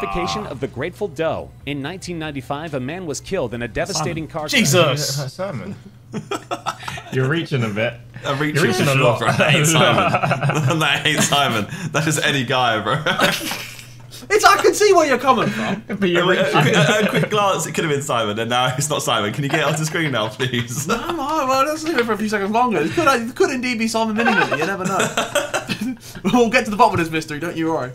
Of the Grateful Doe. In 1995, a man was killed in a devastating car crash. Jesus! Simon. You're reaching a bit. I'm reaching, You're reaching a lot. bro. That ain't Simon. that ain't Simon. That's any guy, bro. It's, I can see where you're coming from. But you're a, a- a- a quick glance, it could have been Simon, and now it's not Simon. Can you get it off the screen now, please? no, no, well, let's leave it for a few seconds longer. It could, it could indeed be Simon Miniminter. You never know. we'll get to the bottom of this mystery, don't you worry.